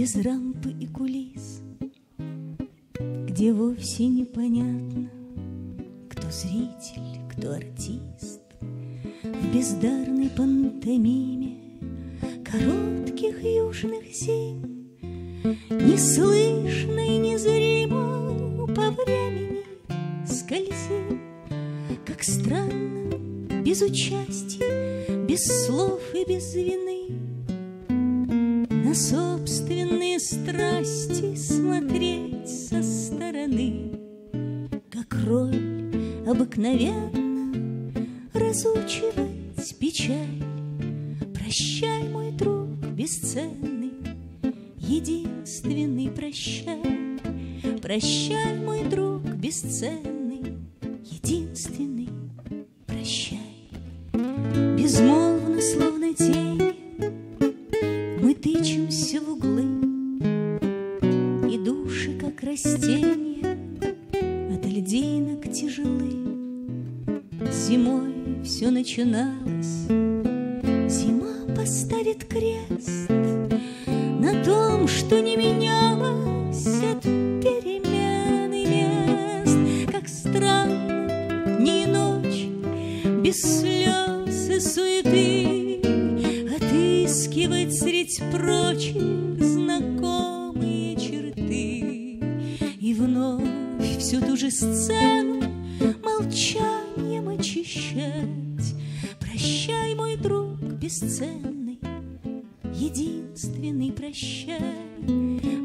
без рампы и кулис, Где вовсе непонятно, кто зритель, кто артист, В бездарной пантомиме коротких южных зим, Неслышно и незримо по времени скользим, Как странно, без участия, без слов и без вины, На собственные страсти смотреть со стороны, Как роль обыкновенно разучивать печаль. Прощай, мой друг бесценный, единственный прощай. Прощай, мой друг бесценный, единственный прощай. Безмолвно, как растения, от льдинок тяжелы. Зимой все начиналось, зима поставит крест На том, что не менялось от перемены мест, Как странно дни и ночи без слез и суеты Отыскивать средь прочих же сцену молчанием очищать. Прощай, мой друг бесценный, единственный прощай.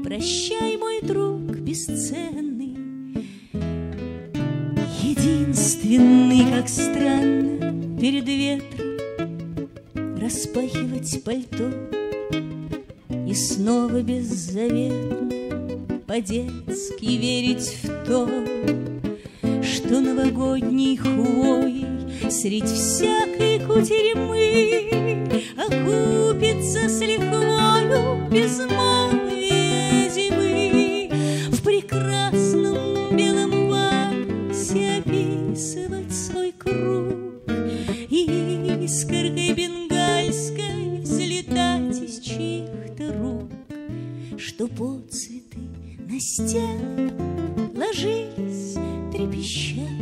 Прощай, мой друг бесценный, единственный, как странно перед ветром распахивать пальто и снова беззаветно по-детски верить в то, что новогодней хвоей Средь всякой кутерьмы Окупится с лихвою безмолвие зимы. В прекрасном белом вальсе описывать свой круг И искоркой бенгальской взлетать из чьих-то рук Что по цветы на стены ложились трепеща.